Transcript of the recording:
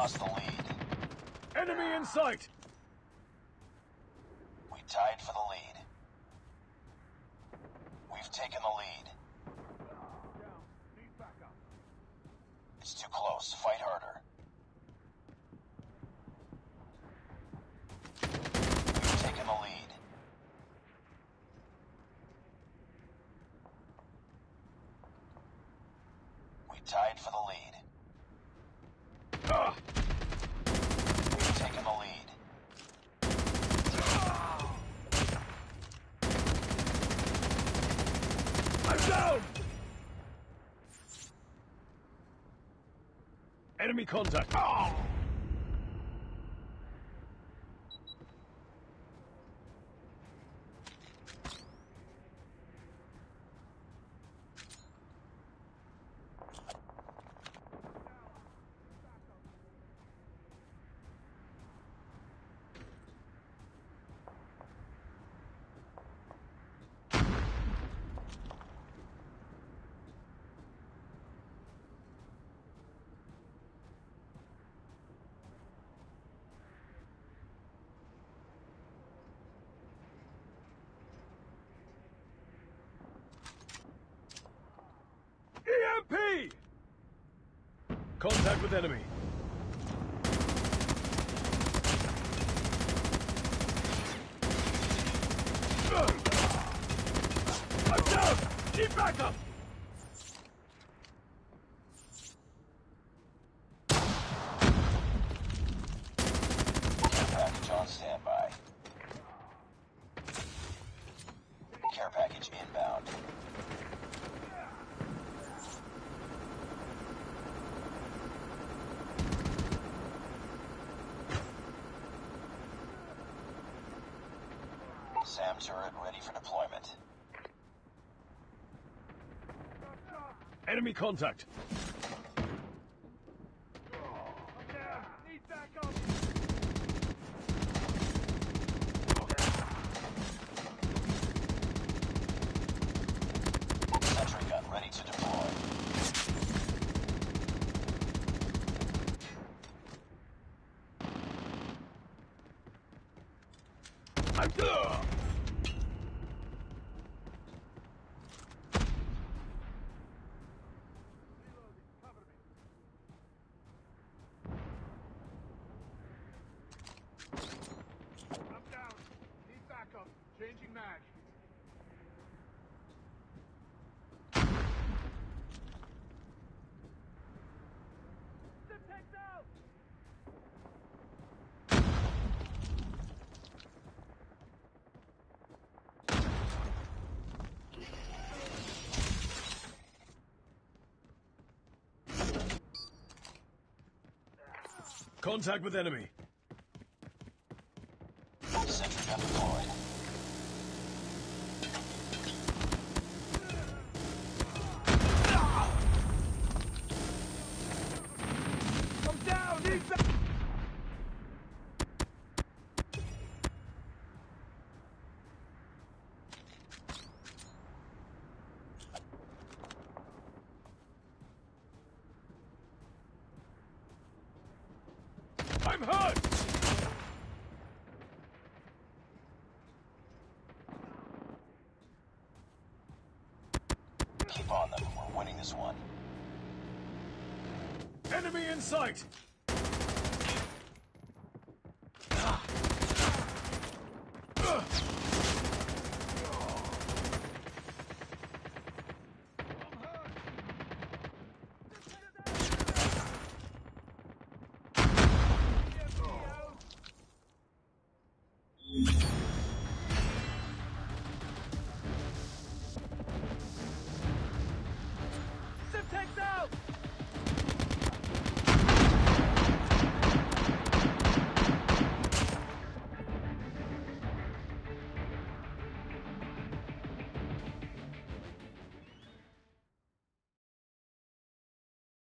lost the lead. Enemy in sight! We tied for the lead. We've taken the lead. It's too close. Fight harder. We've taken the lead. We tied for the lead. Ah! We've taken the lead. I'm down! Enemy contact. Ah! Contact with enemy. I'm down! Keep back up! SAM turret ready for deployment. Enemy contact gun ready to deploy. I'm down! I'm down. Need backup. Changing mag. Contact with enemy. Sentry gun deployed. I'm down. Need back. I'm hurt! Keep on them. We're winning this one. Enemy in sight!